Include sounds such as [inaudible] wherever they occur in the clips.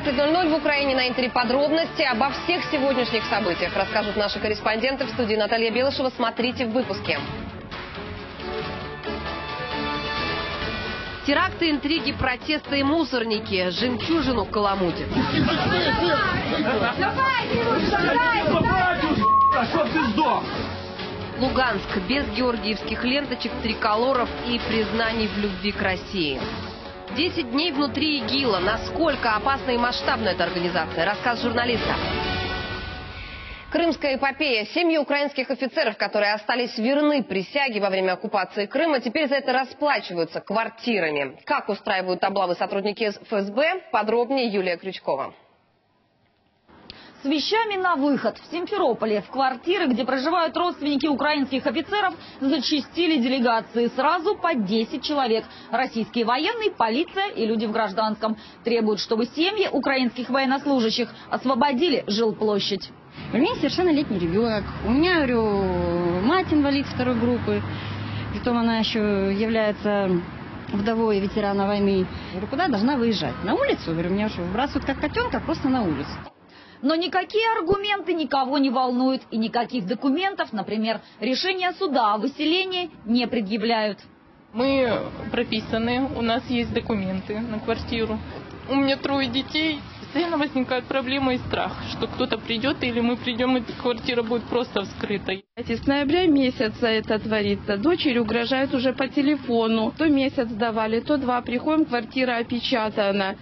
20.00 в Украине на Интере подробности обо всех сегодняшних событиях расскажут наши корреспонденты в студии Наталья Белышева. Смотрите в выпуске. Теракты, интриги, протесты и мусорники. Жемчужину каламутит. Луганск без георгиевских ленточек, триколоров и признаний в любви к России. Десять дней внутри ИГИЛа. Насколько опасна и масштабна эта организация? Рассказ журналиста. Крымская эпопея. Семьи украинских офицеров, которые остались верны присяге во время оккупации Крыма, теперь за это расплачиваются квартирами. Как устраивают облавы сотрудники ФСБ? Подробнее Юлия Крючкова. С вещами на выход. В Симферополе, в квартиры, где проживают родственники украинских офицеров, зачистили делегации. Сразу по 10 человек. Российские военные, полиция и люди в гражданском. Требуют, чтобы семьи украинских военнослужащих освободили жилплощадь. У меня совершеннолетний ребенок. У меня, говорю, мать инвалид второй группы. Притом она еще является вдовой ветерана войны. Говорю, куда должна выезжать? На улицу? Говорю, меня что, выбрасывают как котенка просто на улицу. Но никакие аргументы никого не волнуют и никаких документов, например, решения суда о выселении не предъявляют. Мы прописаны, у нас есть документы на квартиру. У меня трое детей. Постоянно возникает проблема и страх, что кто-то придет или мы придем, и квартира будет просто вскрыта. С ноября месяца это творится. Дочери угрожают уже по телефону. То месяц давали, то два. Приходим, квартира опечатана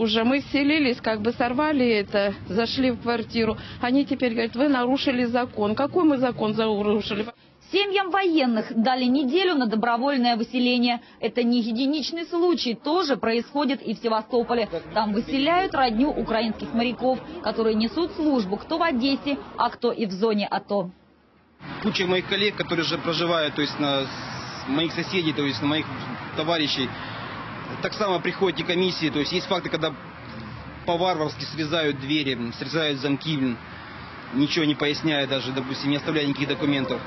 уже мы селились, как бы сорвали это, зашли в квартиру. Они теперь говорят, вы нарушили закон. Какой мы закон нарушили? Семьям военных дали неделю на добровольное выселение. Это не единичный случай, тоже происходит и в Севастополе. Там выселяют родню украинских моряков, которые несут службу кто в Одессе, а кто и в зоне АТО. Куча моих коллег, которые же проживают, то есть на моих соседей, то есть на моих товарищей, так само приходят и комиссии, то есть есть факты, когда по-варварски срезают двери, срезают замки, ничего не поясняя даже, допустим, не оставляя никаких документов.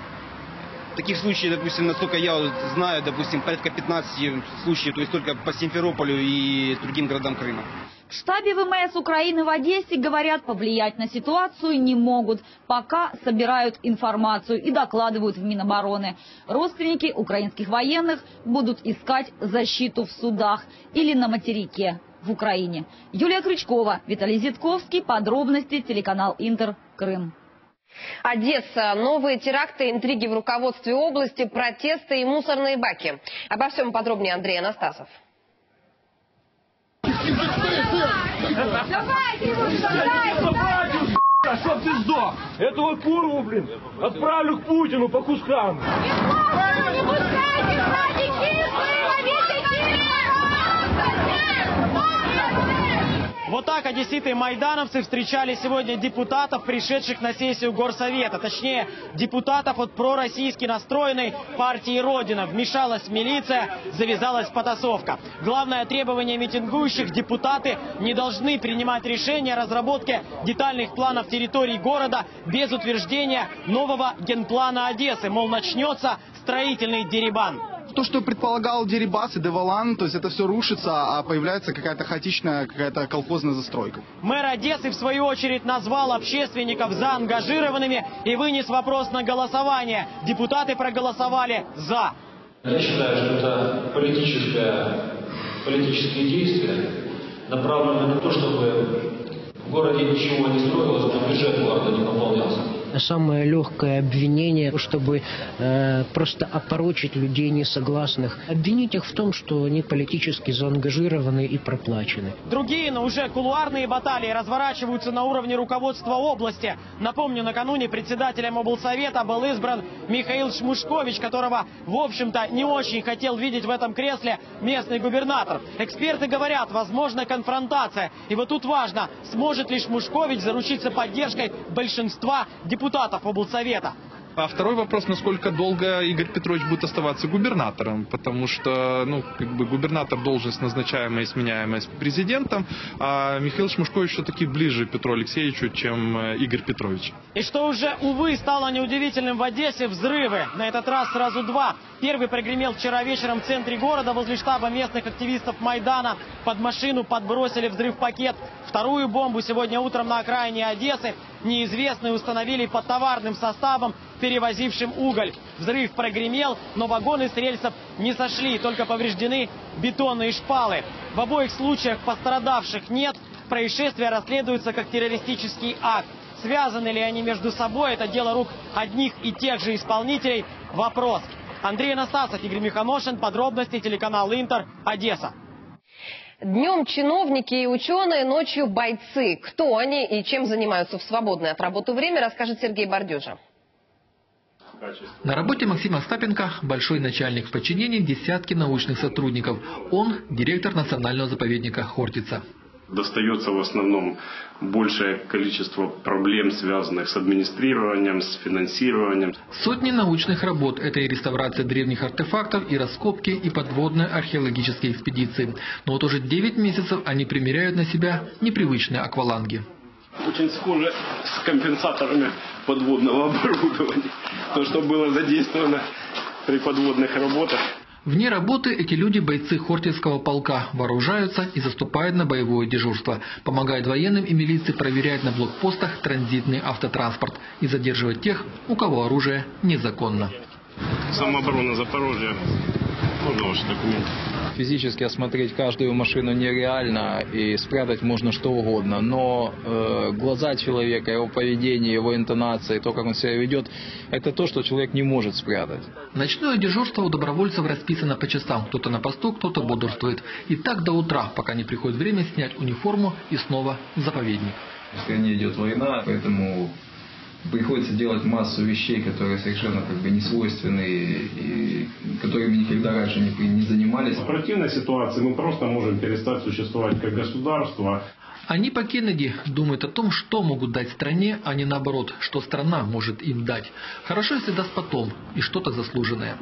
Таких случаев, допустим, насколько я знаю, допустим, порядка 15 случаев, то есть только по Симферополю и другим городам Крыма. В штабе ВМС Украины в Одессе говорят, повлиять на ситуацию не могут, пока собирают информацию и докладывают в Минобороны. Родственники украинских военных будут искать защиту в судах или на материке в Украине. Юлия Крючкова, Виталий Зитковский. Подробности телеканал Интер. Крым. Одесса. Новые теракты, интриги в руководстве области, протесты и мусорные баки. Обо всем подробнее Андрей Анастасов. Давайте, давайте! Чтоб ты сдох! Эту курву, блин, отправлю к Путину по кускам! Не пускайте, садики, Вот так одесситы и майдановцы встречали сегодня депутатов, пришедших на сессию Горсовета. Точнее, депутатов от пророссийски настроенной партии Родина. Вмешалась милиция, завязалась потасовка. Главное требование митингующих – депутаты не должны принимать решения о разработке детальных планов территории города без утверждения нового генплана Одессы. Мол, начнется строительный дерибан то, что предполагал Дерибас и Девалан, то есть это все рушится, а появляется какая-то хаотичная, какая-то колхозная застройка. Мэр Одессы, в свою очередь, назвал общественников заангажированными и вынес вопрос на голосование. Депутаты проголосовали «за». Я считаю, что это политическое, политические действия, направленные на то, чтобы в городе ничего не строилось, но бюджет города не пополнялся самое легкое обвинение, чтобы э, просто опорочить людей несогласных. Обвинить их в том, что они политически заангажированы и проплачены. Другие, но уже кулуарные баталии разворачиваются на уровне руководства области. Напомню, накануне председателем облсовета был избран Михаил Шмушкович, которого, в общем-то, не очень хотел видеть в этом кресле местный губернатор. Эксперты говорят, возможна конфронтация. И вот тут важно, сможет ли Шмушкович заручиться поддержкой большинства депутатов депутатов облсовета. А второй вопрос, насколько долго Игорь Петрович будет оставаться губернатором, потому что, ну, как бы губернатор должность назначаемая и сменяемая с президентом, а Михаил Шмушкович все-таки ближе Петру Алексеевичу, чем э, Игорь Петрович. И что уже, увы, стало неудивительным в Одессе, взрывы. На этот раз сразу два. Первый прогремел вчера вечером в центре города возле штаба местных активистов Майдана. Под машину подбросили взрыв-пакет. Вторую бомбу сегодня утром на окраине Одессы неизвестные установили под товарным составом, перевозившим уголь. Взрыв прогремел, но вагоны с рельсов не сошли, только повреждены бетонные шпалы. В обоих случаях пострадавших нет. Происшествие расследуется как террористический акт. Связаны ли они между собой, это дело рук одних и тех же исполнителей. Вопрос. Андрей Анастасов, Игорь Миханошин, подробности, телеканал Интер, Одесса. Днем чиновники и ученые, ночью бойцы. Кто они и чем занимаются в свободное от работы время, расскажет Сергей Бордюжа. На работе Максим Остапенко – большой начальник в подчинении десятки научных сотрудников. Он – директор национального заповедника Хортица достается в основном большее количество проблем, связанных с администрированием, с финансированием. Сотни научных работ – это и реставрация древних артефактов, и раскопки, и подводные археологические экспедиции. Но вот уже 9 месяцев они примеряют на себя непривычные акваланги. Очень схоже с компенсаторами подводного [laughs] оборудования. То, что было задействовано при подводных работах. Вне работы эти люди бойцы Хортинского полка вооружаются и заступают на боевое дежурство, помогают военным и милиции проверять на блокпостах транзитный автотранспорт и задерживать тех, у кого оружие незаконно. Самооборона Запорожья. Можно ваши документы? Физически осмотреть каждую машину нереально и спрятать можно что угодно, но э, глаза человека, его поведение, его интонации, то, как он себя ведет, это то, что человек не может спрятать. Ночное дежурство у добровольцев расписано по часам. Кто-то на посту, кто-то бодрствует. И так до утра, пока не приходит время снять униформу и снова в заповедник. В стране идет война, поэтому приходится делать массу вещей, которые совершенно как бы не свойственны и которыми никогда раньше не, не занимались. В противной ситуации мы просто можем перестать существовать как государство. Они по Кеннеди думают о том, что могут дать стране, а не наоборот, что страна может им дать. Хорошо, если даст потом, и что-то заслуженное.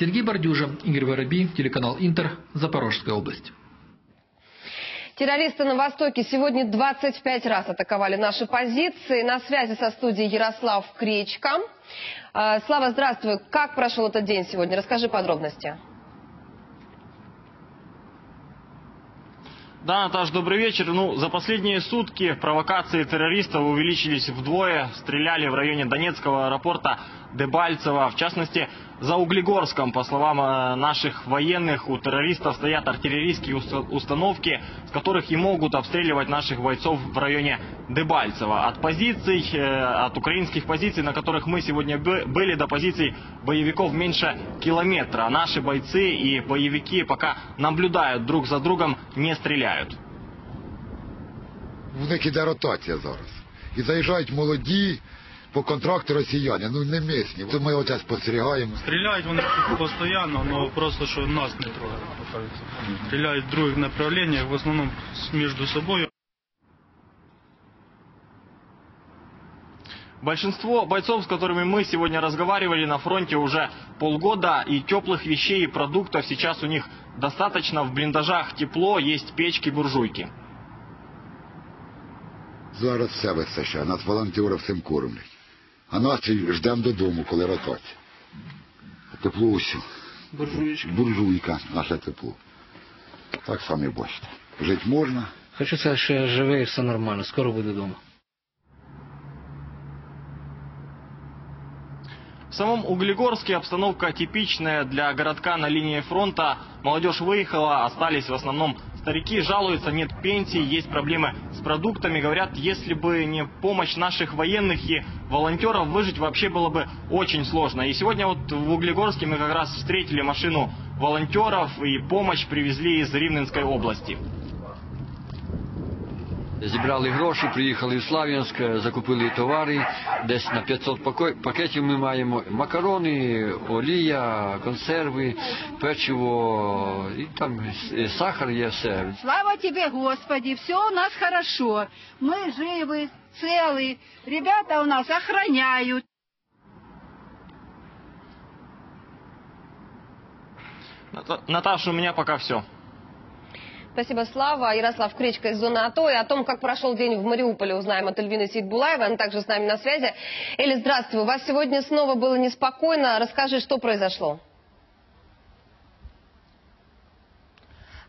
Сергей Бордюжа, Игорь Воробей, телеканал Интер, Запорожская область. Террористы на Востоке сегодня 25 раз атаковали наши позиции. На связи со студией Ярослав Кречко. А, Слава, здравствуй. Как прошел этот день сегодня? Расскажи подробности. Да, Наташ, добрый вечер. Ну, за последние сутки провокации террористов увеличились вдвое. Стреляли в районе Донецкого аэропорта Дебальцево. В частности, за Углегорском, по словам э, наших военных, у террористов стоят артиллерийские установки, с которых и могут обстреливать наших бойцов в районе Дебальцево. От позиций, э, от украинских позиций, на которых мы сегодня были, до позиций боевиков меньше километра. Наши бойцы и боевики пока наблюдают друг за другом, не стреляют. В них іде ротація зараз. І заїжджають молоді, по контракту росіяни, ну не місні. То ми оце спостерігаємо. Стріляють вони постійно, але просто що нас не трогають. Стріляють в других направленнях, в основному між собою. Большинство бойцов, с которыми мы сегодня разговаривали на фронте уже полгода, и теплых вещей и продуктов сейчас у них достаточно. В блиндажах тепло, есть печки, буржуйки. Зараз все вистачає, нас волонтери всім кормлять. А настрій ждемо додому, коли ротація. Тепло усю. Буржуйка. Буржуйка, наше тепло. Так самі бачите. Жити можна. Хочу сказати, що я живий і все нормально. Скоро буду вдома. В самом Углегорске обстановка типичная для городка на линии фронта. Молодежь выехала, остались в основном старики, жалуются, нет пенсий, есть проблемы с продуктами. Говорят, если бы не помощь наших военных и волонтеров, выжить вообще было бы очень сложно. И сегодня вот в Углегорске мы как раз встретили машину волонтеров и помощь привезли из Ривненской области. Зібрали гроші, приїхали в Слав'янськ, закупили товари. Десь на 500 пакетів ми маємо макарони, олія, консерви, печиво, і там сахар є все. Слава тебе, Господи, все у нас хорошо. Мы живы, целы. Ребята у нас охраняют. Наташа, у меня пока все. Спасибо, Слава. Ярослав Кричко из зоны АТО. И о том, как прошел день в Мариуполе, узнаем от Эльвины Сейдбулаева. Она также с нами на связи. Эля, здравствуй. У вас сегодня снова было неспокойно. Расскажи, что произошло.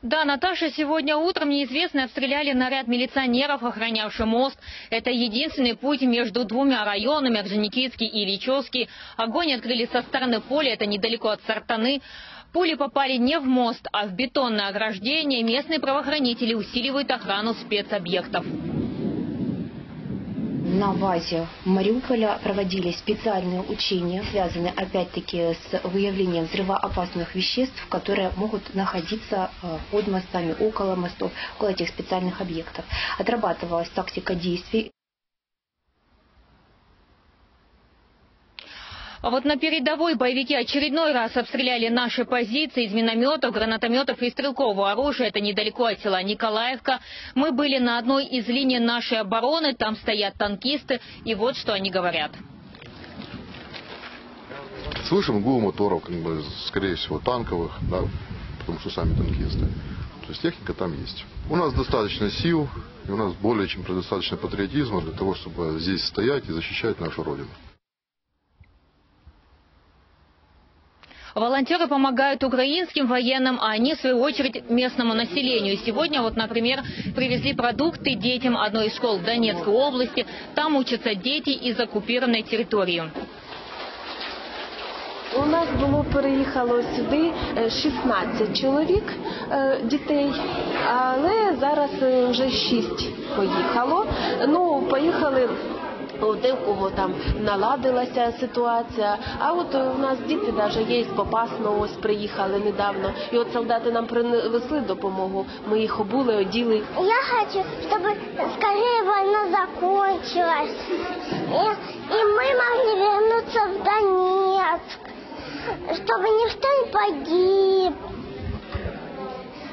Да, Наташа, сегодня утром неизвестные обстреляли наряд милиционеров, охранявший мост. Это единственный путь между двумя районами, Орджоникидский и Ильичевский. Огонь открыли со стороны поля, это недалеко от Сартаны. Пули попали не в мост, а в бетонное ограждение. Местные правоохранители усиливают охрану спецобъектов. На базе Мариуполя проводились специальные учения, связанные опять-таки с выявлением взрывоопасных веществ, которые могут находиться э, под мостами, около мостов, около этих специальных объектов. Отрабатывалась тактика действий. А вот на передовой боевики очередной раз обстреляли наши позиции из минометов, гранатометов и стрелкового оружия. Это недалеко от села Николаевка. Мы были на одной из линий нашей обороны, там стоят танкисты, и вот что они говорят. Слышим гул моторов, как бы, скорее всего, танковых, да, потому что сами танкисты. То есть техника там есть. У нас достаточно сил, и у нас более чем достаточно патриотизма для того, чтобы здесь стоять и защищать нашу Родину. Волонтеры помогают украинским военным, а они, в свою очередь, местному населению. Сегодня, вот, например, привезли продукты детям одной из школ в Донецкой области. Там учатся дети из оккупированной территории. У нас було переїхало сюди е, 16 чоловік е, дітей, але зараз е, вже 6 поїхало. Ну, поїхали. Де в кого там наладилася ситуація. А от у нас діти навіть є із Попасного, ось приїхали недавно. І от солдати нам принесли допомогу. Ми їх обули, оділи. Я хочу, чтобы скорее война закончилась. И, и мы могли вернуться в Донецк. Чтобы никто не погиб.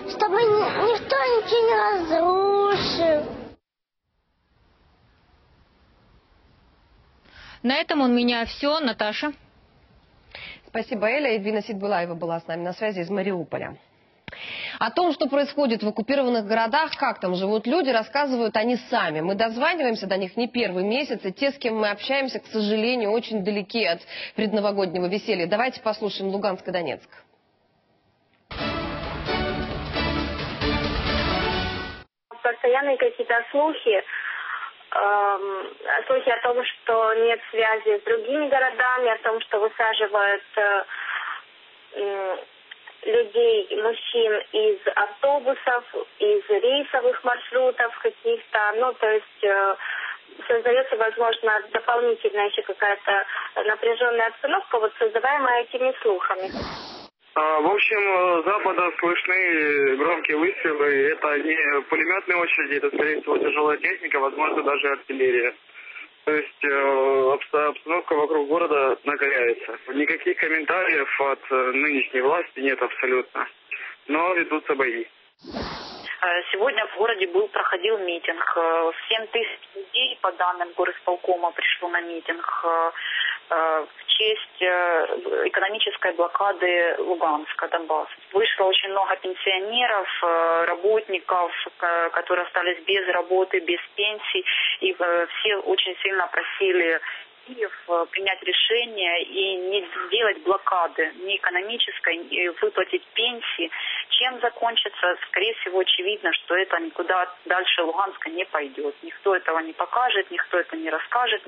Чтобы ни- никто ничего не разрушил. На этом у меня все. Наташа. Спасибо, Эля. Эдвина Сидбулаева была с нами на связи из Мариуполя. О том, что происходит в оккупированных городах, как там живут люди, рассказывают они сами. Мы дозваниваемся до них не первый месяц, и те, с кем мы общаемся, к сожалению, очень далеки от предновогоднего веселья. Давайте послушаем Луганск и Донецк. постоянные какие-то слухи, слухи о том, что нет связи с другими городами, о том, что высаживают э, людей, мужчин из автобусов, из рейсовых маршрутов каких-то, ну, то есть э, создается, возможно, дополнительная еще какая-то напряженная обстановка, вот создаваемая этими слухами. А, В общем, э, с запада слышны громкие выстрелы. Это не пулеметные очереди, это, скорее всего, тяжелая техника, возможно, даже артиллерия. То есть э, обста- обстановка вокруг города накаляется. Никаких комментариев от э, нынешней власти нет абсолютно. Но ведутся бои. Э, Сегодня в городе был, проходил митинг. Э, 7 тысяч людей, по данным горосполкома, пришло на митинг э, э, в честь э, экономической блокады Луганска, Донбасса. Вышло очень много пенсионеров, э, работников, которые остались без работы, без пенсий. И э, все очень сильно просили Киев э, принять решение и не сделать блокады ни экономической, ни выплатить пенсии. Чем закончится, скорее всего, очевидно, что это никуда дальше Луганска не пойдет. Никто этого не покажет, никто это не расскажет.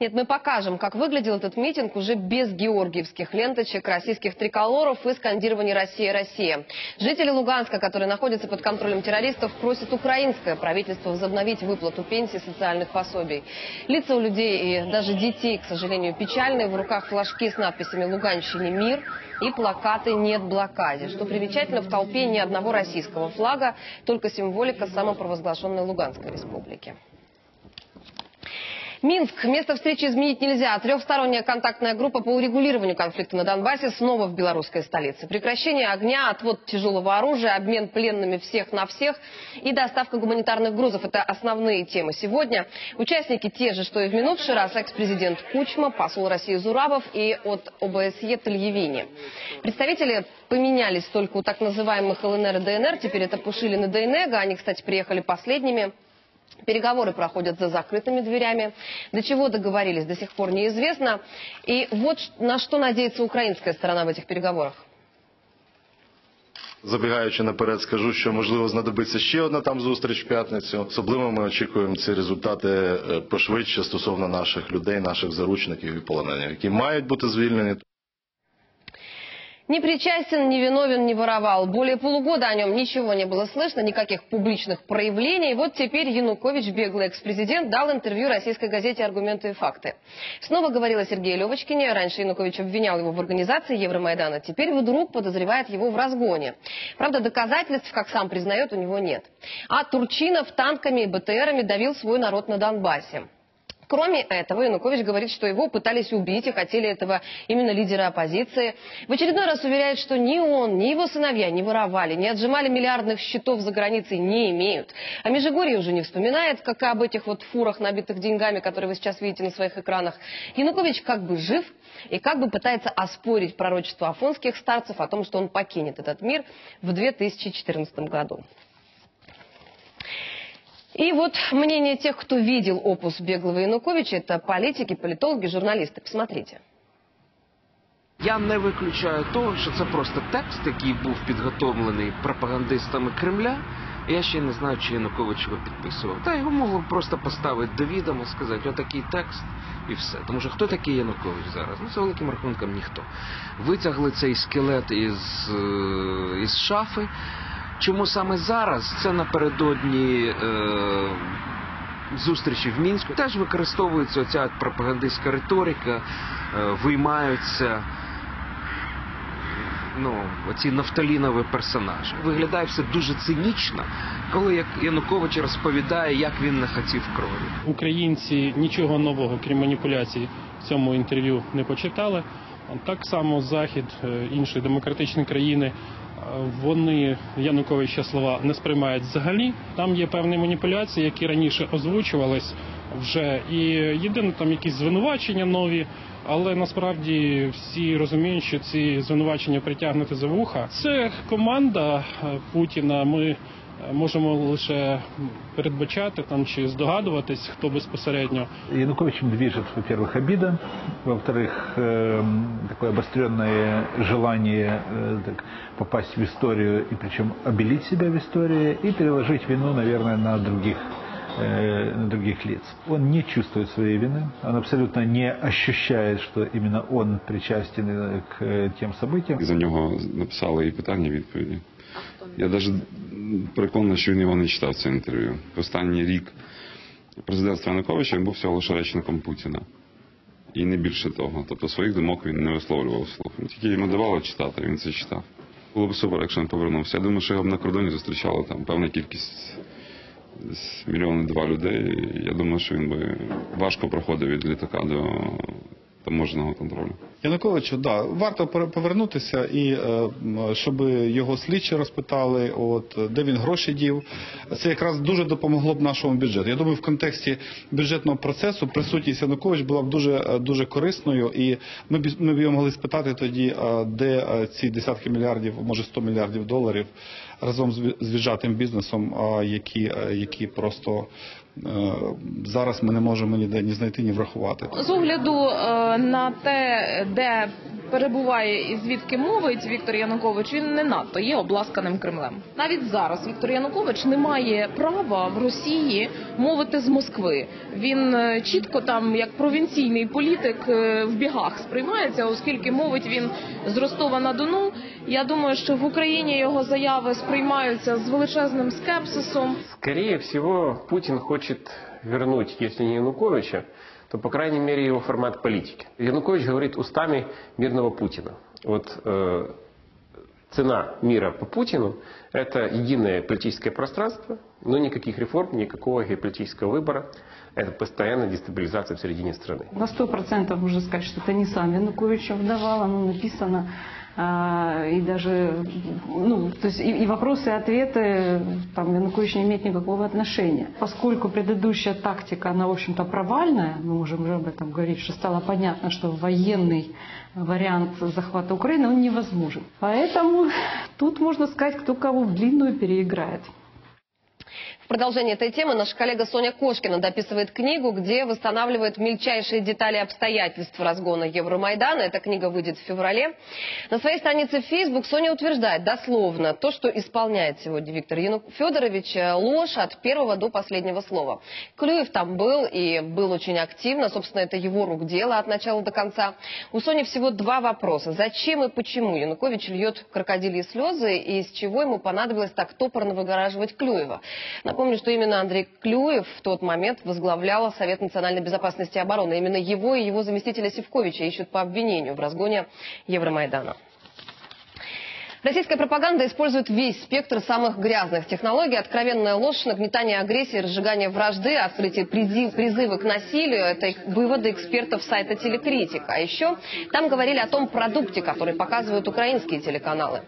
Нет, мы покажем, как выглядел этот митинг уже без георгиевских ленточек, российских триколоров и скандирования «Россия, Россия». Жители Луганска, которые находятся под контролем террористов, просят украинское правительство возобновить выплату пенсий и социальных пособий. Лица у людей и даже детей, к сожалению, печальные. В руках флажки с надписями «Луганщине мир» и плакаты «Нет блокаде». Что примечательно, в толпе ни одного российского флага, только символика самопровозглашенной Луганской республики. Минск. Место встречи изменить нельзя. Трехсторонняя контактная группа по урегулированию конфликта на Донбассе снова в белорусской столице. Прекращение огня, отвод тяжелого оружия, обмен пленными всех на всех и доставка гуманитарных грузов – это основные темы сегодня. Участники те же, что и в минувший раз. Экс-президент Кучма, посол России Зурабов и от ОБСЕ Тельевини. Представители поменялись только у так называемых ЛНР и ДНР. Теперь это Пушилин и Дейнега. Они, кстати, приехали последними. Переговоры проходят за закрытыми дверями. До чего договорились, до сих пор неизвестно. И вот на что надеется украинская сторона в этих переговорах. Забігаючи наперед, скажу, що можливо знадобиться ще одна там зустріч в п'ятницю. Особливо ми очікуємо ці результати е, пошвидше стосовно наших людей, наших заручників і полонених, які мають бути звільнені. Не причастен, не виновен, не воровал. Более полугода о нем ничего не было слышно, никаких публичных проявлений. Вот теперь Янукович, беглый экс-президент, дал интервью российской газете «Аргументы и факты». Снова говорил о Сергее Левочкине. Раньше Янукович обвинял его в организации Евромайдана. Теперь вдруг подозревает его в разгоне. Правда, доказательств, как сам признает, у него нет. А Турчинов танками и БТРами давил свой народ на Донбассе. Кроме этого, Янукович говорит, что его пытались убить и хотели этого именно лидера оппозиции. В очередной раз уверяет, что ни он, ни его сыновья не воровали, не отжимали миллиардных счетов за границей, не имеют. А Межигорье уже не вспоминает, как об этих вот фурах, набитых деньгами, которые вы сейчас видите на своих экранах. Янукович как бы жив и как бы пытается оспорить пророчество афонских старцев о том, что он покинет этот мир в 2014 году. И вот мнение тех, кто видел опус беглого Януковича, это политики, политологи, журналисты. Посмотрите. Я не виключаю того, що це просто текст, який був підготовлений пропагандистами Кремля. Я ще не знаю, чи Янукович його підписував. Та його могло просто поставити до відома, сказати, отакий текст і все. Тому що хто такий Янукович зараз? Ну, це великим рахунком ніхто. Витягли цей скелет із, е, із шафи. Чому саме зараз? Це напередодні е, зустрічі в Мінську. Теж використовується оця пропагандистська риторика, е, виймаються ну, оці нафталінові персонажі. Виглядає все дуже цинічно, коли як Янукович розповідає, як він не хотів крові. Українці нічого нового, крім маніпуляцій, в цьому інтерв'ю не почитали. Так само Захід, е, інші демократичні країни, вони Януковича слова не сприймають взагалі. Там є певні маніпуляції, які раніше озвучувались вже. І єдине там якісь звинувачення нові, але насправді всі розуміють, що ці звинувачення притягнути за вуха. Це команда е, Путіна. Ми можемо лише передбачати там чи здогадуватись, хто безпосередньо. Януковичем движет, во-первых, обида, во-вторых, э, такое обостренное желание э, так, попасть в историю и причем обелить себя в истории и переложить вину, наверное, на других э, на других лиц. Он не чувствует своей вины, он абсолютно не ощущает, что именно он причастен э, к э, тем событиям. За нього написали і питання, і відповіді. Я навіть переконаний, що він його не читав це інтерв'ю. Останній рік президентства Януковича він був всього лише речником Путіна. І не більше того. Тобто своїх думок він не висловлював слов. Тільки йому давало читати, він це читав. Було б супер, якщо він повернувся. Я думаю, що його б на кордоні зустрічали там певна кількість десь мільйони-два людей. Я думаю, що він би важко проходив від літака до таможеного контролю. Януковичу, да, варто повернутися і е, щоб його слідчі розпитали, от де він гроші дів. Це якраз дуже допомогло б нашому бюджету. Я думаю, в контексті бюджетного процесу присутність Янукович була б дуже е, дуже корисною, і ми б ми б його могли спитати тоді, де ці десятки мільярдів, може 100 мільярдів доларів разом з віджатим бізнесом, які, які просто зараз ми не можемо ніде ні знайти, ні врахувати. З огляду на те, де перебуває і звідки мовить Віктор Янукович, він не надто є обласканим Кремлем. Навіть зараз Віктор Янукович не має права в Росії мовити з Москви. Він чітко там, як провінційний політик, в бігах сприймається, оскільки мовить він з Ростова на Дону. Я думаю, що в Україні його заяви сприймаються з величезним скепсисом. Скорее всего, Путин хочет вернуть, если не Януковича, то, по крайней мере, его формат политики. Янукович говорит устами мирного Путина. Вот э, Цена мира по Путину – это единое политическое пространство, но никаких реформ, никакого геополитического выбора. Это постоянная дестабилизация в середине страны. На сто процентов можно сказать, что это не сам Януковичев давал, оно написано а, и даже, ну, то есть и, и вопросы и ответы там Янукович не имеет никакого отношения. Поскольку предыдущая тактика, она, в общем-то, провальная, мы можем уже об этом говорить, что стало понятно, что военный вариант захвата Украины, он невозможен. Поэтому тут можно сказать, кто кого в длинную переиграет. В продолжение этой темы наша коллега Соня Кошкина дописывает книгу, где восстанавливает мельчайшие детали обстоятельств разгона Евромайдана. Эта книга выйдет в феврале. На своей странице в Facebook Соня утверждает дословно то, что исполняет сегодня Виктор Янук Федорович, э, ложь от первого до последнего слова. Клюев там был и был очень активно. Собственно, это его рук дело от начала до конца. У Сони всего два вопроса. Зачем и почему Янукович льет крокодильи слезы и из чего ему понадобилось так топорно выгораживать Клюева? Напомню, что именно Андрей Клюев в тот момент возглавлял Совет национальной безопасности и обороны. Именно его и его заместителя Севковича ищут по обвинению в разгоне Евромайдана. Российская пропаганда использует весь спектр самых грязных технологий. Откровенная ложь, нагнетание агрессии, разжигание вражды, открытие призывы к насилию. Это выводы экспертов сайта «Телекритика». А еще там говорили о том продукте, который показывают украинские телеканалы.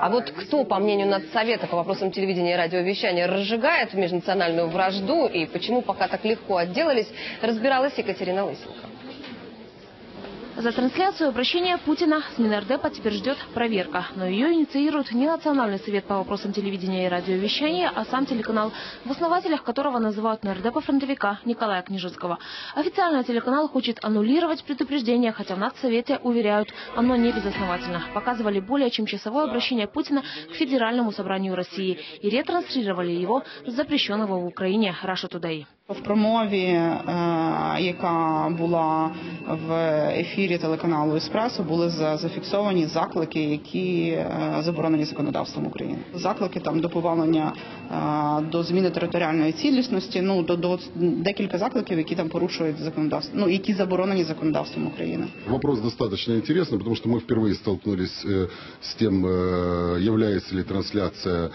А вот кто, по мнению Надсовета по вопросам телевидения и радиовещания, разжигает межнациональную вражду и почему пока так легко отделались, разбиралась Екатерина Лысенко. За трансляцию обращения Путина с Минэрдэпа теперь ждет проверка. Но ее инициирует не Национальный совет по вопросам телевидения и радиовещания, а сам телеканал, в основателях которого называют нардепа фронтовика Николая Княжицкого. Официально телеканал хочет аннулировать предупреждение, хотя в Нацсовете уверяют, оно не безосновательно. Показывали более чем часовое обращение Путина к Федеральному собранию России и ретранслировали его с запрещенного в Украине Russia Today. В промові, яка була в ефірі телеканалу Еспресо, були зафіксовані заклики, які заборонені законодавством України. Заклики там до повалення до зміни територіальної цілісності. Ну до, до декілька закликів, які там порушують законодавство, ну які заборонені законодавством України. Вопрос достаточно интересный, потому что мы впервые столкнулись с тем, является ли трансляция,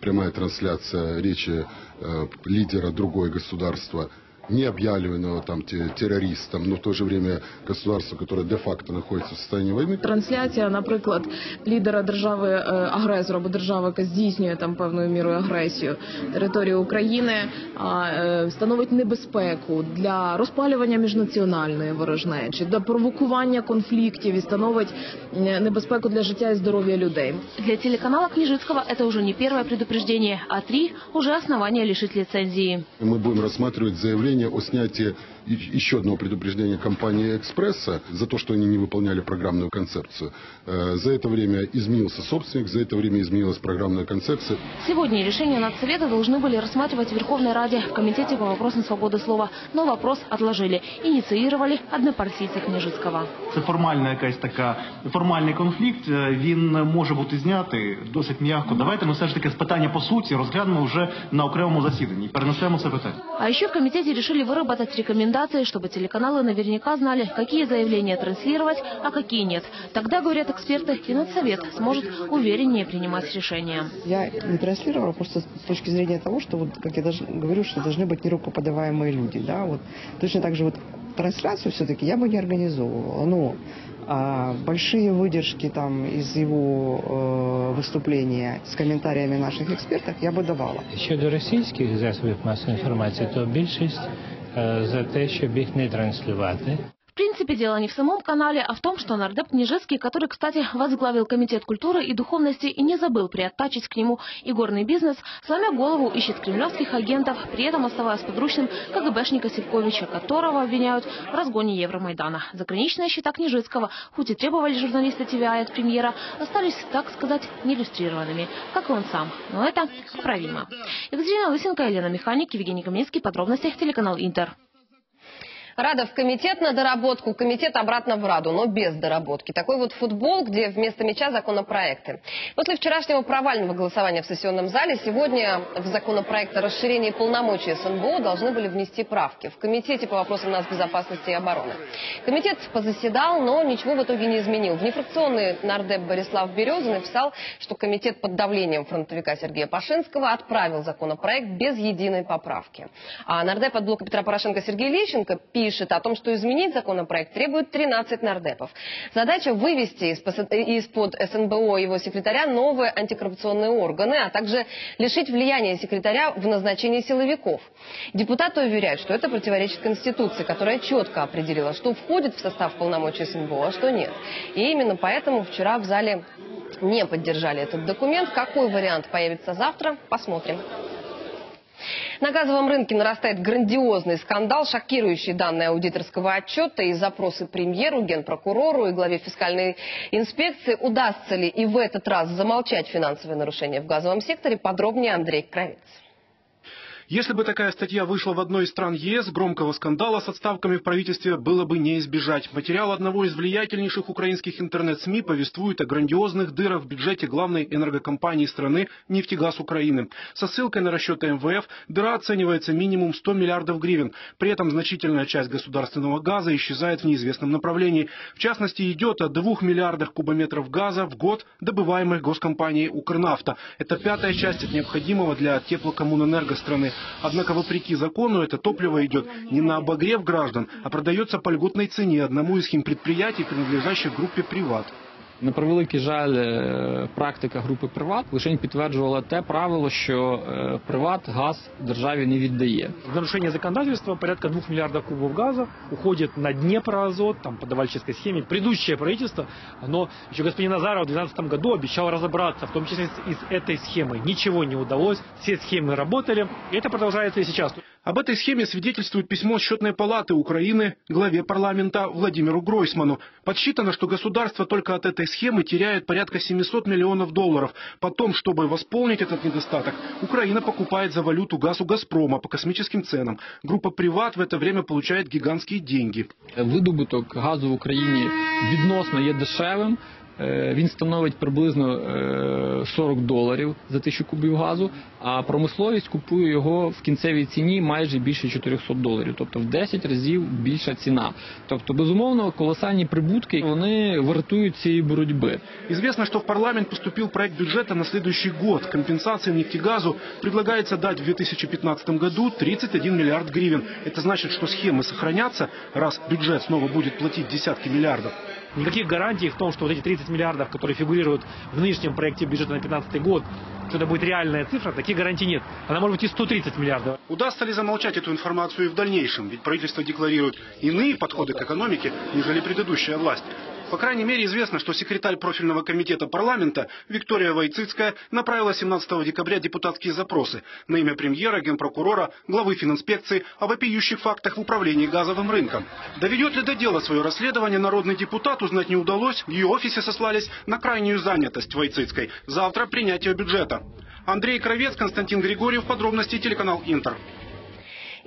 прямая трансляция речи Лидера другое государство не объявленного там террористом, но в то же время государство, которое де-факто находится в состоянии войны. Трансляція, наприклад, лідера держави агресора або держави, яка здійснює там певною мірою агресію території України, становить небезпеку для розпалювання міжнаціональної ворожнечі, для провокування конфліктів і становить небезпеку для життя і здоров'я людей. Для телеканала Княжицкого это уже не первое предупреждение, а три уже основания лишить лицензии. Мы будем рассматривать заявление о снятии еще одного предупреждения компании «Экспресса» за то, что они не выполняли программную концепцию. За это время изменился собственник, за это время изменилась программная концепция. Сегодня решение Надсовета должны были рассматривать в Верховной Раде в Комитете по вопросам свободы слова, но вопрос отложили. Инициировали однопартийцы Княжицького. Це формальна якась така формальний конфлікт. Він може бути знятий досить м'яко. Давайте ми все ж таки з питання по суті розглянемо вже на окремому засіданні. Перенесемо це питання. А еще в комитете решили выработать рекомендации, чтобы телеканалы наверняка знали, какие заявления транслировать, а какие нет. Тогда, говорят эксперты, и Надсовет сможет увереннее принимать решения. Я не транслировала просто с точки зрения того, что, вот, как я даже говорю, что должны быть нерукоподаваемые люди. Да? Вот, точно так же вот трансляцию все-таки я бы не организовывала. Но а большие выдержки там из его э, выступления с комментариями наших экспертов я бы давала. Щодо російських засобів масової інформації, то більшість за те, щоб їх не транслювати. Принципе, дело не в самом канале, а в том, что нардеп Княжецкий, который, кстати, возглавил Комитет культуры и духовности и не забыл приоттачить к нему игорный бизнес, сломя голову ищет кремлевских агентов, при этом оставаясь подручным КГБшника Севковича, которого обвиняют в разгоне Евромайдана. Заграничные счета Княжицкого, хоть и требовали журналисты ТВА от премьера, остались, так сказать, неиллюстрированными, как и он сам. Но это поправимо. Екатерина Лысенко, Елена Механик, Евгений Каменский. Подробности телеканал Интер. Рада в комитет на доработку, комитет обратно в Раду, но без доработки. Такой вот футбол, где вместо мяча законопроекты. После вчерашнего провального голосования в сессионном зале, сегодня в законопроект о расширении полномочий СНБО должны были внести правки в Комитете по вопросам нацбезопасности и обороны. Комитет позаседал, но ничего в итоге не изменил. Внефракционный нардеп Борислав Береза написал, что комитет под давлением фронтовика Сергея Пашинского отправил законопроект без единой поправки. А нардеп от блока Петра Порошенко Сергей Лещенко пишет, пишет о том, что изменить законопроект требует 13 нардепов. Задача вывести из-под СНБО его секретаря новые антикоррупционные органы, а также лишить влияния секретаря в назначении силовиков. Депутаты уверяют, что это противоречит Конституции, которая четко определила, что входит в состав полномочий СНБО, а что нет. И именно поэтому вчера в зале не поддержали этот документ. Какой вариант появится завтра, посмотрим. На газовом рынке нарастает грандиозный скандал, шокирующие данные аудиторского отчета и запросы премьеру, генпрокурору и главе фискальной инспекции. Удастся ли и в этот раз замолчать финансовые нарушения в газовом секторе? Подробнее Андрей Кравец. Если бы такая статья вышла в одной из стран ЕС, громкого скандала с отставками в правительстве было бы не избежать. Материал одного из влиятельнейших украинских интернет-СМИ повествует о грандиозных дырах в бюджете главной энергокомпании страны «Нефтегаз Украины». Со ссылкой на расчеты МВФ дыра оценивается минимум 100 миллиардов гривен. При этом значительная часть государственного газа исчезает в неизвестном направлении. В частности, идет о 2 миллиардах кубометров газа в год, добываемых госкомпанией «Укрнафта». Это пятая часть от необходимого для теплокоммунэнерго страны. Однако, вопреки закону, это топливо идет не на обогрев граждан, а продается по льготной цене одному из химпредприятий, принадлежащих группе «Приват». На превеликий жаль, е, практика групи Приват лише підтверджувала те правило, що е, Приват газ державі не віддає. В нарушение законодательства порядка 2 миллиардов кубов газа уходит на Днепроазот, там по давальческой схеме. Предыдущее правительство, оно еще господин Назаров в 2012 году обещал разобраться, в том числе из этой схемы. Ничего не удалось, все схемы работали, и это продолжается и сейчас. Об этой схеме свидетельствует письмо Счетной палаты Украины главе парламента Владимиру Гройсману. Подсчитано, что государство только от этой схемы теряет порядка 700 миллионов долларов. Потом, чтобы восполнить этот недостаток, Украина покупает за валюту газ у «Газпрома» по космическим ценам. Группа «Приват» в это время получает гигантские деньги. Видобуток газу в Україні відносно є дешевим. Е, він становить приблизно 40 е, доларів за тисячу кубів газу, а промисловість купує його в кінцевій ціні майже більше 400 доларів, тобто в 10 разів більша ціна. Тобто, безумовно, колосальні прибутки вони вартують цієї боротьби. Известно, что в парламент поступил проект бюджета на следующий год. Компенсации нефтегазу предлагается дать в 2015 году 31 миллиард гривен. Это значит, что схемы сохранятся, раз бюджет снова будет платить десятки миллиардов. Никаких гарантий в том, что вот эти 30 миллиардов, которые фигурируют в нынешнем проекте бюджета на 2015 год, что это будет реальная цифра, таких гарантий нет. Она может быть и 130 миллиардов. Удастся ли замолчать эту информацию и в дальнейшем? Ведь правительство декларирует иные подходы к экономике, нежели предыдущая власть. По крайней мере, известно, что секретарь профильного комитета парламента Виктория Войцицкая направила 17 декабря депутатские запросы на имя премьера, генпрокурора, главы фининспекции о вопиющих фактах в управлении газовым рынком. Доведет ли до дела свое расследование народный депутат, узнать не удалось. В ее офисе сослались на крайнюю занятость Войцицкой. Завтра принятие бюджета. Андрей Кровец, Константин Григорьев, подробности телеканал Интер.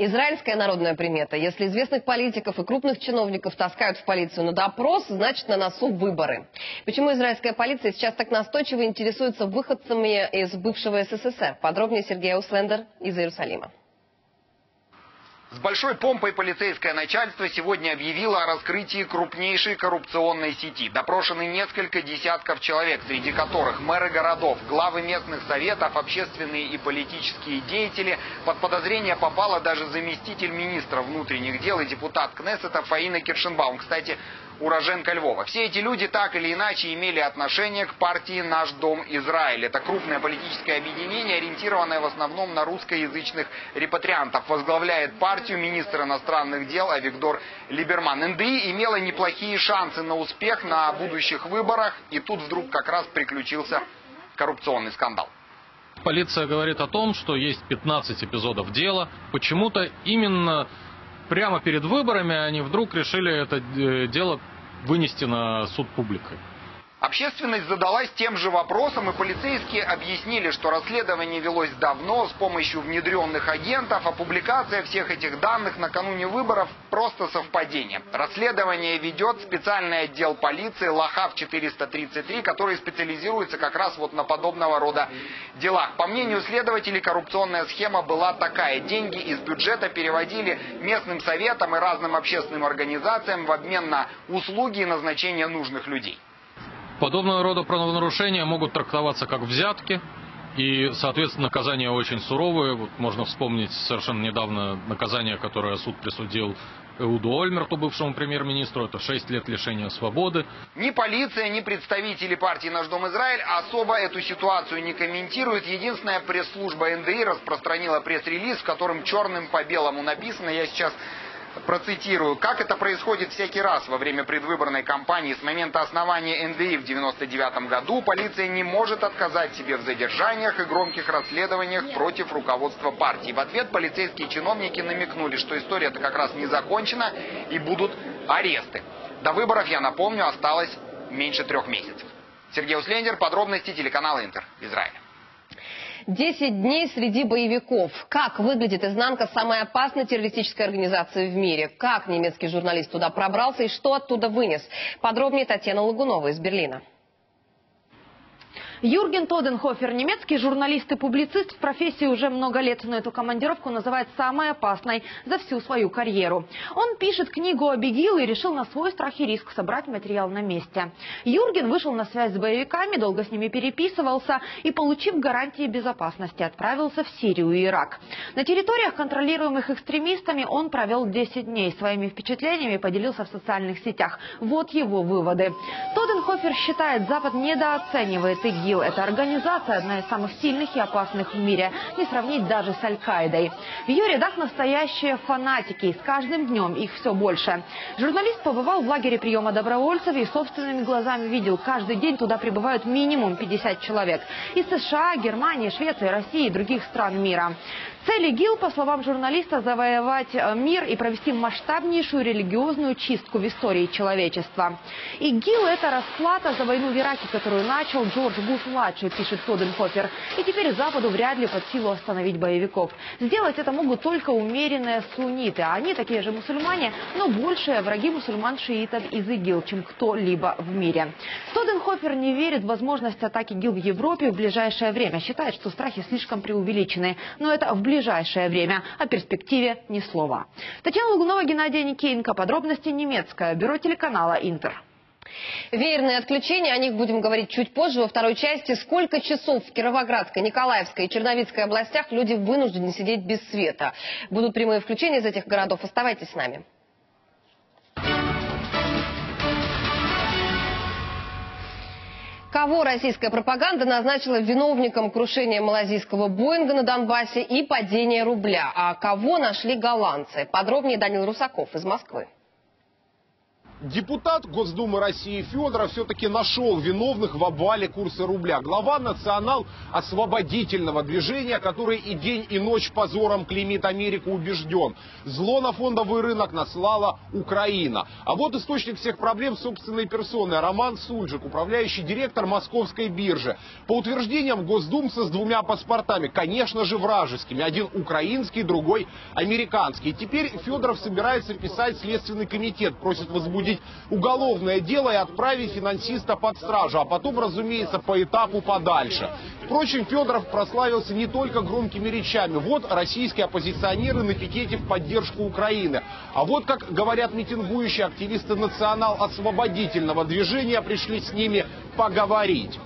Израильская народная примета. Если известных политиков и крупных чиновников таскают в полицию на допрос, значит на носу выборы. Почему израильская полиция сейчас так настойчиво интересуется выходцами из бывшего СССР? Подробнее Сергей Услендер из Иерусалима. С большой помпой полицейское начальство сегодня объявило о раскрытии крупнейшей коррупционной сети. Допрошены несколько десятков человек, среди которых мэры городов, главы местных советов, общественные и политические деятели. Под подозрение попала даже заместитель министра внутренних дел и депутат Кнессета Фаина Киршенбаум. Кстати, уроженка Львова. Все эти люди так или иначе имели отношение к партии «Наш дом Израиль». Это крупное политическое объединение, ориентированное в основном на русскоязычных репатриантов. Возглавляет партию министр иностранных дел Авигдор Либерман. НДИ имела неплохие шансы на успех на будущих выборах. И тут вдруг как раз приключился коррупционный скандал. Полиция говорит о том, что есть 15 эпизодов дела. Почему-то именно прямо перед выборами они вдруг решили это э, дело вынести на суд публикой. Общественность задалась тем же вопросом, и полицейские объяснили, что расследование велось давно с помощью внедренных агентов, а публикация всех этих данных накануне выборов – просто совпадение. Расследование ведет специальный отдел полиции «Лохав-433», который специализируется как раз вот на подобного рода делах. По мнению следователей, коррупционная схема была такая. Деньги из бюджета переводили местным советам и разным общественным организациям в обмен на услуги и назначение нужных людей. Подобного рода правонарушения могут трактоваться как взятки, и, соответственно, наказания очень суровые. Вот можно вспомнить совершенно недавно наказание, которое суд присудил Эуду Ольмерту, бывшему премьер-министру. Это 6 лет лишения свободы. Ни полиция, ни представители партии «Наш дом Израиль» особо эту ситуацию не комментируют. Единственная пресс-служба НДИ распространила пресс-релиз, в котором черным по белому написано, я сейчас процитирую, как это происходит всякий раз во время предвыборной кампании с момента основания НДИ в 1999 году, полиция не может отказать себе в задержаниях и громких расследованиях против руководства партии. В ответ полицейские чиновники намекнули, что история-то как раз не закончена и будут аресты. До выборов, я напомню, осталось меньше трех месяцев. Сергей Услендер, подробности телеканала Интер, Израиль. 10 дней среди боевиков. Как выглядит изнанка самой опасной террористической организации в мире? Как немецкий журналист туда пробрался и что оттуда вынес? Подробнее Татьяна Лагунова из Берлина. Юрген Тоденхофер, немецкий журналист и публицист в профессии уже много лет, но эту командировку называет самой опасной за всю свою карьеру. Он пишет книгу о Бегил и решил на свой страх и риск собрать материал на месте. Юрген вышел на связь с боевиками, долго с ними переписывался и, получив гарантии безопасности, отправился в Сирию и Ирак. На территориях, контролируемых экстремистами, он провел 10 дней. Своими впечатлениями поделился в социальных сетях. Вот его выводы. Тоденхофер считает, Запад недооценивает ИГИЛ ИГИЛ. Эта организация одна из самых сильных и опасных в мире. Не сравнить даже с Аль-Каидой. В ее рядах настоящие фанатики. И с каждым днем их все больше. Журналист побывал в лагере приема добровольцев и собственными глазами видел. Каждый день туда прибывают минимум 50 человек. Из США, Германии, Швеции, России и других стран мира. Цель ИГИЛ, по словам журналиста, завоевать э, мир и провести масштабнейшую религиозную чистку в истории человечества. ИГИЛ – это расплата за войну в Ираке, которую начал Джордж Буш-младший, пишет Тоденхофер. И теперь Западу вряд ли под силу остановить боевиков. Сделать это могут только умеренные сунниты. Они такие же мусульмане, но большие враги мусульман-шиитов из ИГИЛ, чем кто-либо в мире. Тоденхофер не верит в возможность атаки ИГИЛ в Европе в ближайшее время. Считает, что страхи слишком преувеличены. Но это в ближайшее время. О перспективе ни слова. Татьяна Лугунова, Геннадий Никеенко. Подробности немецкое. Бюро телеканала «Интер». Веерные отключения, о них будем говорить чуть позже во второй части. Сколько часов в Кировоградской, Николаевской и Черновицкой областях люди вынуждены сидеть без света? Будут прямые включения из этих городов. Оставайтесь с нами. Кого российская пропаганда назначила виновником крушения малазийского Боинга на Донбассе и падения рубля? А кого нашли голландцы? Подробнее Данил Русаков из Москвы. Депутат Госдумы России Федоров все-таки нашел виновных в обвале курса рубля. Глава национал-освободительного движения, который и день, и ночь позором клеймит Америку, убежден. Зло на фондовый рынок наслала Украина. А вот источник всех проблем собственной персоны. Роман Сульжик, управляющий директор Московской биржи. По утверждениям Госдумца с двумя паспортами, конечно же вражескими. Один украинский, другой американский. Теперь Федоров собирается писать Следственный комитет, просит возбудить возбудить уголовное дело и отправить финансиста под стражу, а потом, разумеется, по этапу подальше. Впрочем, Федоров прославился не только громкими речами. Вот российские оппозиционеры на пикете в поддержку Украины. А вот, как говорят митингующие активисты национал-освободительного движения, пришли с ними поговорить.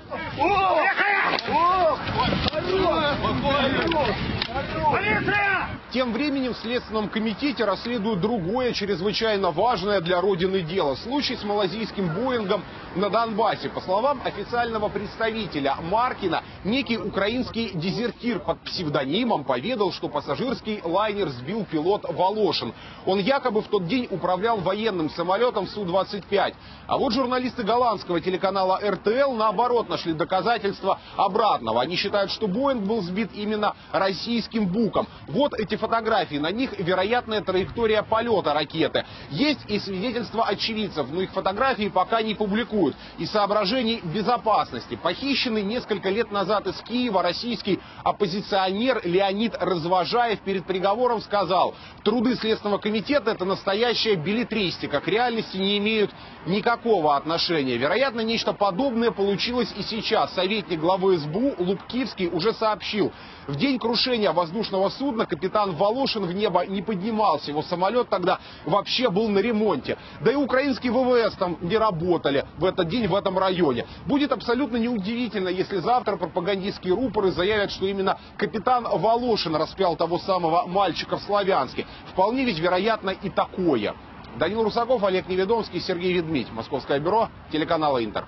Тем временем в Следственном комитете расследуют другое, чрезвычайно важное для Родины дело. Случай с малазийским Боингом на Донбассе. По словам официального представителя Маркина, некий украинский дезертир под псевдонимом поведал, что пассажирский лайнер сбил пилот Волошин. Он якобы в тот день управлял военным самолетом Су-25. А вот журналисты голландского телеканала РТЛ наоборот нашли доказательства обратного. Они считают, что Боинг был сбит именно российским буком. Вот эти фотографии. На них вероятная траектория полета ракеты. Есть и свидетельства очевидцев, но их фотографии пока не публикуют. И соображений безопасности. Похищенный несколько лет назад из Киева российский оппозиционер Леонид Развожаев перед приговором сказал, труды Следственного комитета это настоящая билетристика, к реальности не имеют никакого отношения. Вероятно, нечто подобное получилось и сейчас. Советник главы СБУ Лубкивский уже сообщил, в день крушения воздушного судна капитан Волошин в небо не поднимался. Его самолет тогда вообще был на ремонте. Да и украинские ВВС там не работали в этот день в этом районе. Будет абсолютно неудивительно, если завтра пропагандистские рупоры заявят, что именно капитан Волошин распял того самого мальчика в Славянске. Вполне ведь вероятно и такое. Данил Русаков, Олег Неведомский, Сергей Ведмедь. Московское бюро, телеканала Интер.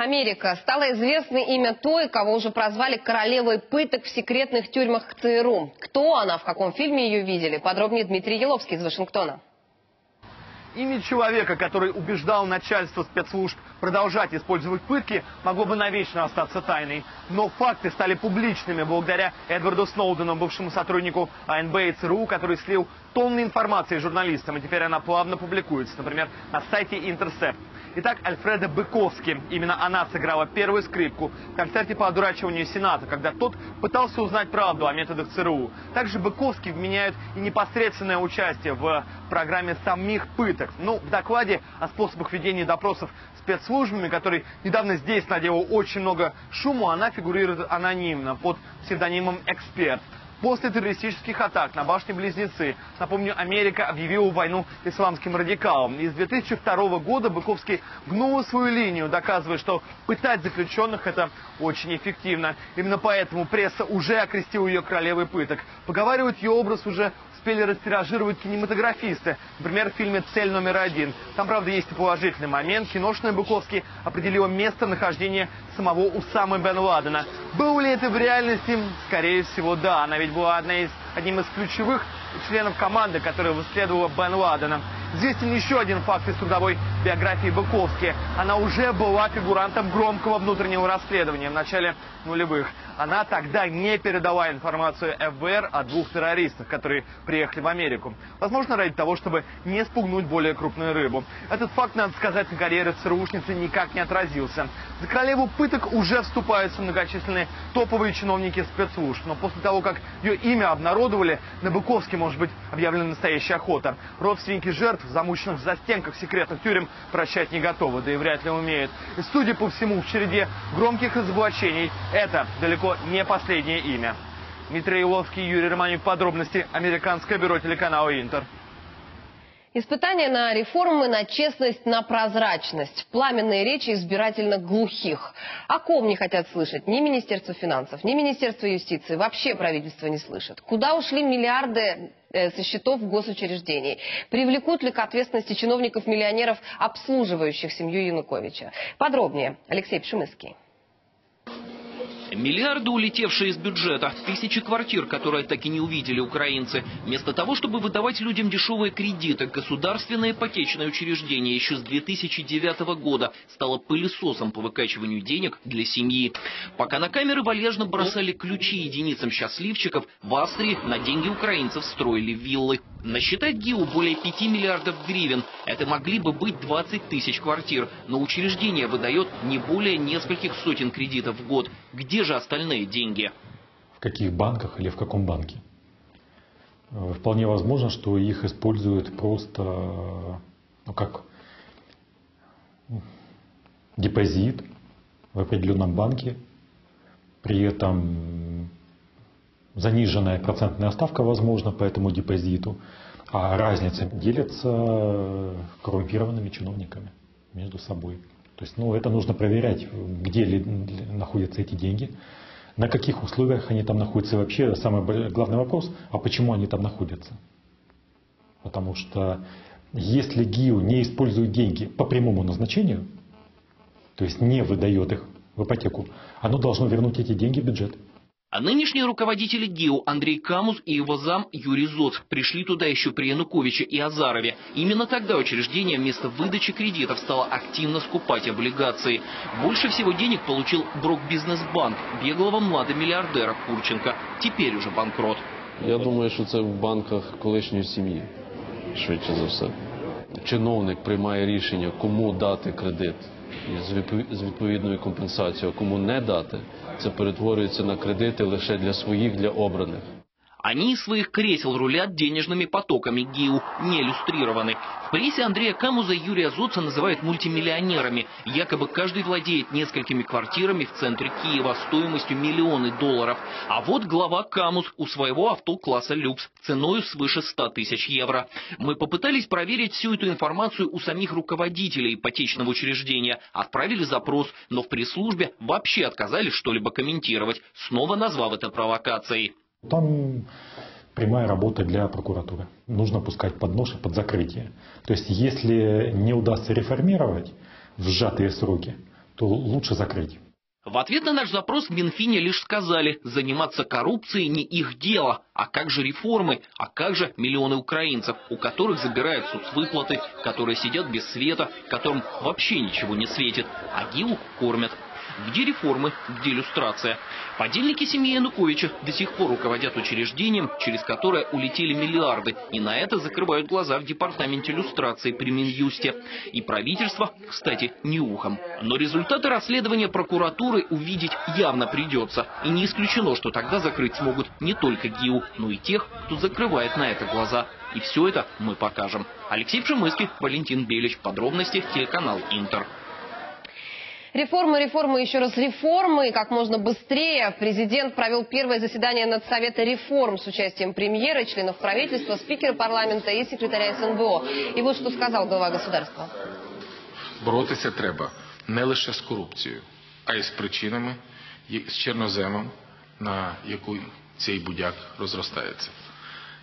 Америка. Стало известно имя той, кого уже прозвали королевой пыток в секретных тюрьмах ЦРУ. Кто она, в каком фильме ее видели? Подробнее Дмитрий Еловский из Вашингтона. Имя человека, который убеждал начальство спецслужб продолжать использовать пытки, могло бы навечно остаться тайной. Но факты стали публичными благодаря Эдварду Сноудену, бывшему сотруднику АНБ и ЦРУ, который слил тонны информации журналистам, и теперь она плавно публикуется, например, на сайте Интерсепт. Итак, Альфреда Быковски. Именно она сыграла первую скрипку в концерте по одурачиванию Сената, когда тот пытался узнать правду о методах ЦРУ. Также Быковский вменяют и непосредственное участие в программе самих пыток. Ну, в докладе о способах ведения допросов спецслужбами, который недавно здесь наделал очень много шума, она фигурирует анонимно под псевдонимом «Эксперт». После террористических атак на башни-близнецы, напомню, Америка объявила войну исламским радикалам. И с 2002 года Быковский гнул свою линию, доказывая, что пытать заключенных это очень эффективно. Именно поэтому пресса уже окрестила ее королевой пыток. Поговаривают, ее образ уже успели растиражировать кинематографисты. Например, в фильме «Цель номер один». Там, правда, есть и положительный момент. Киношная Быковский определила место нахождения самого Усамы Бен Ладена. Было ли это в реальности? Скорее всего, да. Она ведь была одна из, одним из ключевых членов команды, которая выследовала Бен Ладена. Известен еще один факт из трудовой биографии Быковски. Она уже была фигурантом громкого внутреннего расследования в начале нулевых. Она тогда не передала информацию ФБР о двух террористах, которые приехали в Америку. Возможно, ради того, чтобы не спугнуть более крупную рыбу. Этот факт, надо сказать, на карьере ЦРУшницы никак не отразился. За королеву пыток уже вступаются многочисленные топовые чиновники спецслужб. Но после того, как ее имя обнародовали, на Быковске может быть объявлена настоящая охота. Родственники жертв, замученных в застенках секретных тюрем, прощать не готовы, да и вряд ли умеют. И, судя по всему, в череде громких разоблачений это далеко не последнее имя. Дмитрий Иловский, Юрий Романюк. Подробности. Американское бюро телеканала Интер. Испытания на реформы, на честность, на прозрачность. Пламенные речи избирательно глухих. О ком не хотят слышать ни Министерство финансов, ни Министерство юстиции. Вообще правительство не слышит. Куда ушли миллиарды э, со счетов госучреждений? Привлекут ли к ответственности чиновников-миллионеров, обслуживающих семью Януковича? Подробнее. Алексей Пшемыский. Миллиарды, улетевшие из бюджета, тысячи квартир, которые так и не увидели украинцы. Вместо того, чтобы выдавать людям дешевые кредиты, государственное ипотечное учреждение еще с 2009 года стало пылесосом по выкачиванию денег для семьи. Пока на камеры валежно бросали ключи единицам счастливчиков, в Австрии на деньги украинцев строили виллы. Насчитать ГИУ более 5 миллиардов гривен. Это могли бы быть 20 тысяч квартир. Но учреждение выдает не более нескольких сотен кредитов в год. Где же остальные деньги? В каких банках или в каком банке? Э, вполне возможно, что их используют просто ну, как депозит в определенном банке. При этом заниженная процентная ставка возможна по этому депозиту, а разница делится коррумпированными чиновниками между собой. То есть, ну, это нужно проверять, где ли находятся эти деньги, на каких условиях они там находятся. И вообще, самый главный вопрос, а почему они там находятся? Потому что если ГИУ не использует деньги по прямому назначению, то есть не выдает их в ипотеку, оно должно вернуть эти деньги в бюджет. А нынешние руководители ГИО Андрей Камус и его зам Юрий Зоц пришли туда еще при Януковиче и Азарове. Именно тогда учреждение вместо выдачи кредитов стало активно скупать облигации. Больше всего денег получил Брок Бизнес Банк, беглого младомиллиардера Курченко, теперь уже банкрот. Я думаю, що це в банках колишньої сім'ї, швидше за все. Чиновник приймає рішення, кому дати кредит з відпов- з відповідною компенсацією, а кому не дати. Це перетворюється на кредити лише для своїх, для обраних. Они из своих кресел рулят денежными потоками ГИУ, не иллюстрированы. В прессе Андрея Камуза и Юрия Зоца называют мультимиллионерами. Якобы каждый владеет несколькими квартирами в центре Киева стоимостью миллионы долларов. А вот глава Камуз у своего авто класса люкс ценою свыше 100 тысяч евро. Мы попытались проверить всю эту информацию у самих руководителей ипотечного учреждения. Отправили запрос, но в пресс-службе вообще отказались что-либо комментировать, снова назвав это провокацией. Там прямая работа для прокуратуры. Нужно пускать под нож и под закрытие. То есть, если не удастся реформировать в сжатые сроки, то лучше закрыть. В ответ на наш запрос Минфине лишь сказали, заниматься коррупцией не их дело. А как же реформы? А как же миллионы украинцев, у которых забирают соцвыплаты, которые сидят без света, которым вообще ничего не светит, а ГИУ кормят? Где реформы, где иллюстрация? Подельники семьи Януковича до сих пор руководят учреждением, через которое улетели миллиарды, и на это закрывают глаза в департаменте иллюстрации при Минюсте. И правительство, кстати, не ухом. Но результаты расследования прокуратуры увидеть явно придется. И не исключено, что тогда закрыть смогут не только ГИУ, но и тех, кто закрывает на это глаза. И все это мы покажем. Алексей Пшемыский, Валентин Белич. Подробности телеканал Интер. Реформы, реформы, еще раз реформы. И Как можно быстрее президент провел первое заседание Надсовета реформ с участием премьера, членов правительства, спикера парламента и секретаря СНБО. И вот что сказал глава государства. боротися треба не лише з корупцією, а й з причинами, і з чорноземом, на яку цей будяк розростається.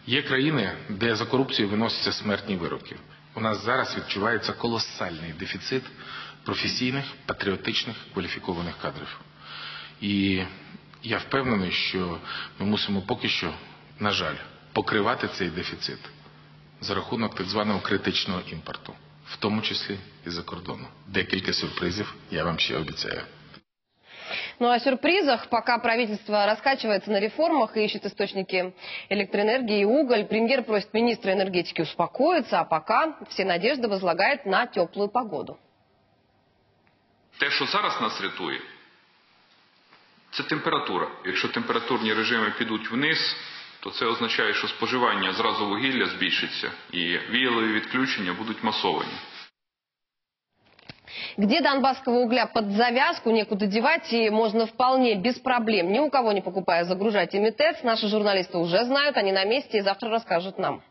Є країни, де за корупцію виносяться смертні вироки. У нас зараз відчувається колосальний дефіцит професійних, патріотичних, кваліфікованих кадрів. І я впевнений, що ми мусимо поки що, на жаль, покривати цей дефіцит за рахунок так званого критичного імпорту, в тому числі і за кордону. Декілька сюрпризів я вам ще обіцяю. Ну а о сюрпризах, пока правительство раскачивается на реформах и ищет источники электроэнергии и уголь, премьер просит министра энергетики успокоиться, а пока все надежды возлагает на теплую погоду. Те, що зараз нас рятує, це температура. Якщо температурні режими підуть вниз, то це означає, що споживання зразу вугілля збільшиться і віялові відключення будуть масовані. Где донбасского угля под завязку некуда девать, и можно вполне без проблем, ни у кого не покупая, загружать ими ТЭЦ. Наши журналисты уже знают, они на месте и завтра расскажут нам.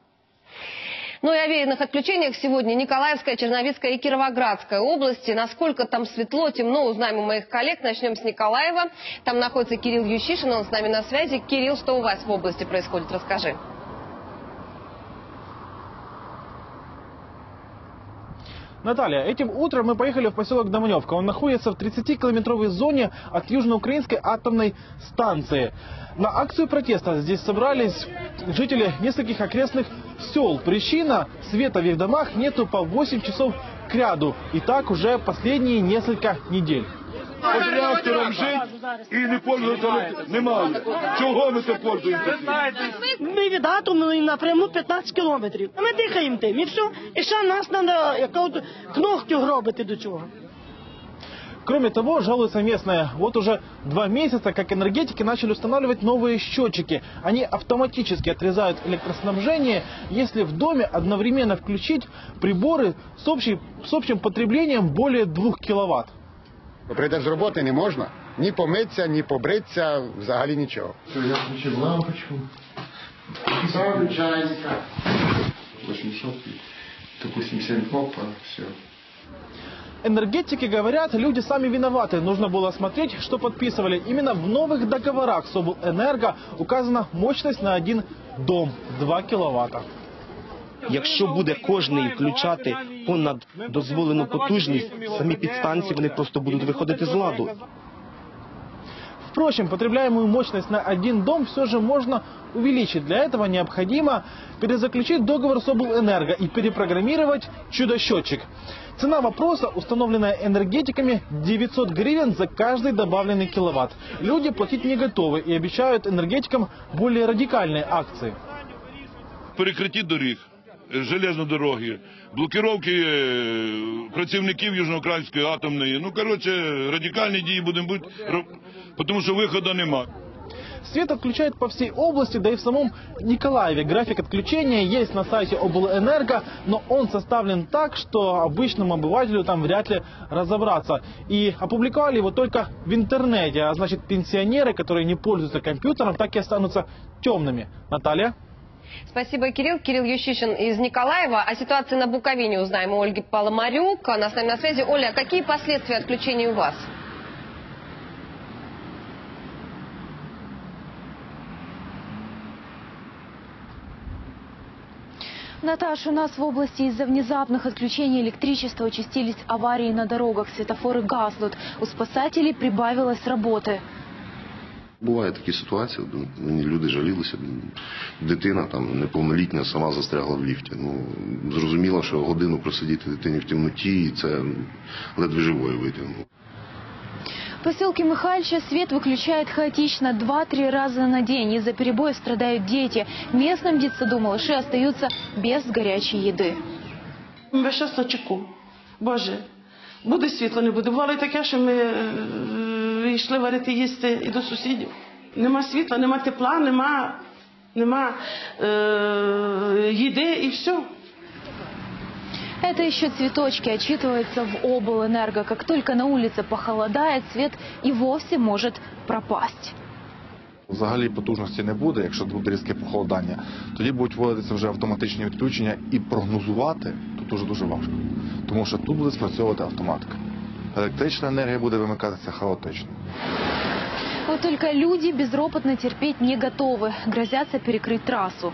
Ну и о веянных отключениях сегодня Николаевская, Черновицкая и Кировоградская области. Насколько там светло, темно, узнаем у моих коллег. Начнем с Николаева. Там находится Кирилл Ющишин, он с нами на связи. Кирилл, что у вас в области происходит, расскажи. Наталья, этим утром мы поехали в поселок Доманевка. Он находится в 30-километровой зоне от южноукраинской атомной станции. На акцию протеста здесь собрались жители нескольких окрестных сел. Причина – света в их домах нету по 8 часов к ряду. И так уже последние несколько недель Під реактором жить і не пользуватися немає. Чого ми це пользуємося? Ми від атомної напряму 15 кілометрів. А ми дихаємо тим і все. І ще нас треба яка кнохтю гробити до цього. Кроме того, жалуются местные. Вот уже два месяца, как энергетики начали устанавливать новые счетчики. Они автоматически отрезают электроснабжение, если в доме одновременно включить приборы с, общей, с общим потреблением более 2 киловатт. Прийдеш з роботи не можна. Ні помитися, ні побритися, взагалі нічого. Я включив лампочку. Ставлю чайника. 800, допустим, 7 опа, все. Энергетики говорят, люди сами виноваты. Нужно было смотреть, что подписывали. Именно в новых договорах с Энерго указана мощность на один дом – 2 киловатта. Якщо буде кожний включати понад дозволену потужність, самі підстанції вони просто будуть виходити з ладу. В Впрочем, потребляемую мощность на один дом все же можно увеличить. Для этого необходимо перезаключить договор с облэнерго и перепрограммировать чудо-счетчик. Цена вопроса, установленная энергетиками, 900 гривен за каждый добавленный киловатт. Люди платить не готовы и обещают энергетикам более радикальные акции. перекритті доріг, е, железної дороги, блокировки е, працівників Южноукраїнської атомної. Ну, коротше, радикальні дії будемо бути, ро- тому що виходу нема. Свет отключают по всей области, да и в самом Николаеве. График отключения есть на сайте облэнерго, но он составлен так, что обычному обывателю там вряд ли разобраться. И опубликовали его только в интернете, а значит пенсионеры, которые не пользуются компьютером, так и останутся темными. Наталья? Спасибо, Кирилл. Кирилл Ющишин из Николаева. О ситуации на Буковине узнаем у Ольги Паломарюк. Она с нами на связи. Оля, какие последствия отключения у вас? Наташа, у нас в области из-за внезапных отключений электричества участились аварии на дорогах, светофоры гаснут. У спасателей прибавилось работы. Бувають такі ситуації, ну, мені люди жалілися. Дитина там неповнолітня сама застрягла в ліфті. Ну зрозуміло, що годину просидіти дитині в темноті, і це ледве живою витягнув. В поселке Михайльча свет выключают хаотично 2-3 раза на день. Из-за перебоев страдают дети. Местным детсаду малыши остаются без горячей еды. Весь час на чеку. Боже, буде світло, не буде. Бувало й таке, що ми е, йшли варити їсти і до сусідів. Нема світла, нема тепла, нема, нема е, їди і все. Это еще цветочки отчитываются в облэнерго. Как только на улице похолодает, свет и вовсе может пропасть. Взагалі потужності не буде, якщо буде різке похолодання. Тоді будуть вводитися вже автоматичні відключення і прогнозувати тут дуже дуже важко. Тому що тут буде спрацьовувати автоматика. Електрична енергія буде вимикатися хаотично. Вот только люди безропотно терпеть не готовы. Грозятся перекрыть трассу.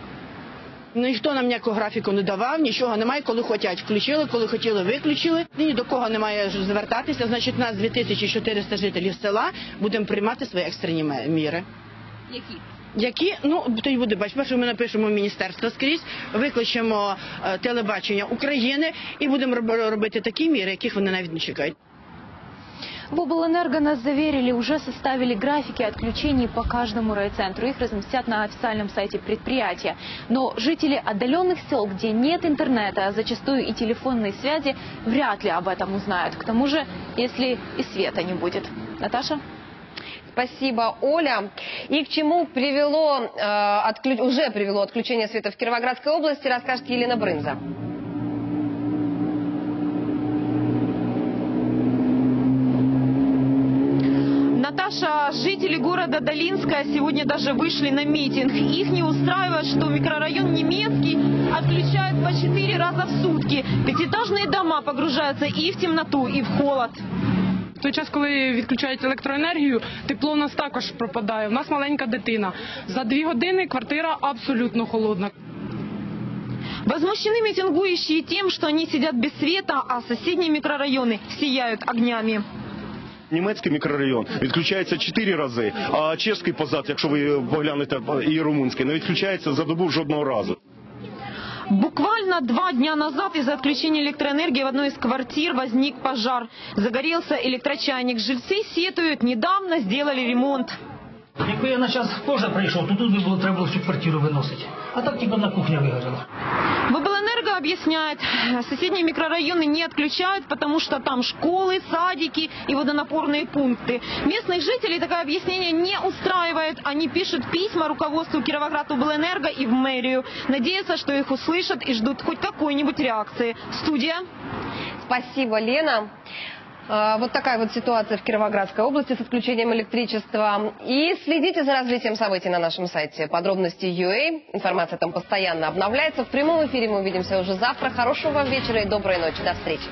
Ніхто нам ніякого графіку не давав, нічого немає, коли хочуть включили, коли хотіли виключили. Ні до кого немає звертатися. Значить, нас 2400 жителів села будемо приймати свої екстрені міри. Які? Які, ну тоді буде бачити, перше ми напишемо в міністерство скрізь, викличемо е, телебачення України і будемо робити такі міри, яких вони навіть не чекають. В облэнерго нас заверили, уже составили графики отключений по каждому райцентру. Их разместят на официальном сайте предприятия. Но жители отдаленных сел, где нет интернета, а зачастую и телефонной связи, вряд ли об этом узнают. К тому же, если и света не будет. Наташа? Спасибо, Оля. И к чему привело, э, отклю- уже привело отключение света в Кировоградской области, расскажет Елена Брынза. Наташа, жители города Долинска сегодня даже вышли на митинг. Их не устраивает, что микрорайон немецкий отключают по четыре раза в сутки. Пятиэтажные дома погружаются и в темноту, и в холод. В той час, коли відключають електроенергію, тепло у нас також пропадає. У нас маленька дитина. За дві години квартира абсолютно холодна. Возмущены митингующие тем, что они сидят без света, а соседние микрорайоны сияют огнями. Німецький мікрорайон відключається чотири рази, а чеський позад, якщо ви поглянете, і румунський, не відключається за добу жодного разу. Буквально два дня назад из-за отключения электроэнергии в одной из квартир возник пожар. Загорелся электрочайник. Жильцы сетуют, недавно сделали ремонт. Якби я на час позже прийшов, то тут би було треба було всю квартиру виносити. А так типа на кухні вигоріло. В Облэнерго объясняет, соседние микрорайоны не отключают, потому что там школы, садики и водонапорные пункты. Местных жителей такое объяснение не устраивает. Они пишут письма руководству Кировоград Облэнерго и в мэрию. Надеются, что их услышат и ждут хоть какой-нибудь реакции. Студия. Спасибо, Лена. Э, Вот такая вот ситуация в Кировоградской области с отключением электричества. И следите за развитием событий на нашем сайте подробности UA. Информация там постоянно обновляется. В прямом эфире мы увидимся уже завтра. Хорошего вам вечера и доброй ночи. До встречи.